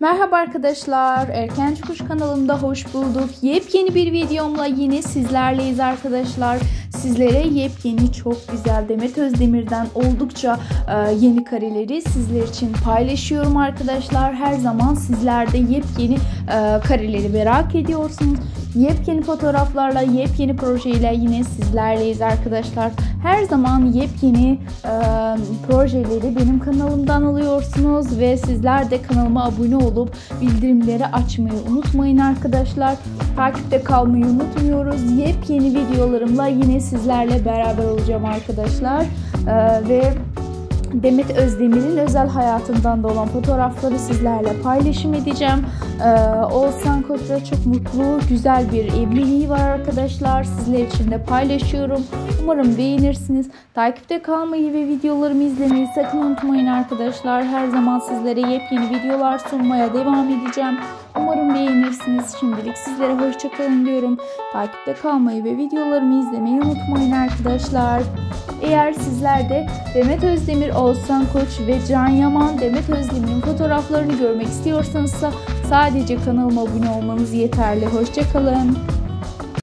Merhaba arkadaşlar, Erken Çıkış kanalımda hoş bulduk. Yepyeni bir videomla yine sizlerleyiz arkadaşlar. Sizlere yepyeni çok güzel Demet Özdemir'den oldukça e, yeni kareleri sizler için paylaşıyorum arkadaşlar. Her zaman sizler de yepyeni e, kareleri merak ediyorsunuz. Yepyeni fotoğraflarla, yepyeni projeyle yine sizlerleyiz arkadaşlar. Her zaman yepyeni e, projeleri benim kanalımdan alıyorsunuz ve sizler de kanalıma abone olup bildirimleri açmayı unutmayın arkadaşlar. Takipte kalmayı unutmuyoruz. Yepyeni videolarımla yine sizlerle beraber olacağım arkadaşlar. E, ve Demet Özdemir'in özel hayatından da olan fotoğrafları sizlerle paylaşım edeceğim. Ee, Oğuzhan Koç'la çok mutlu, güzel bir evliliği var arkadaşlar. Sizler için de paylaşıyorum. Umarım beğenirsiniz. Takipte kalmayı ve videolarımı izlemeyi sakın unutmayın arkadaşlar. Her zaman sizlere yepyeni videolar sunmaya devam edeceğim. Umarım beğenirsiniz. Şimdilik sizlere hoşçakalın diyorum. Takipte kalmayı ve videolarımı izlemeyi unutmayın arkadaşlar. Eğer sizler de Demet Özdemir, Oğuzhan Koç ve Can Yaman Demet Özdemir'in fotoğraflarını görmek istiyorsanız sadece kanalıma abone olmanız yeterli. Hoşçakalın.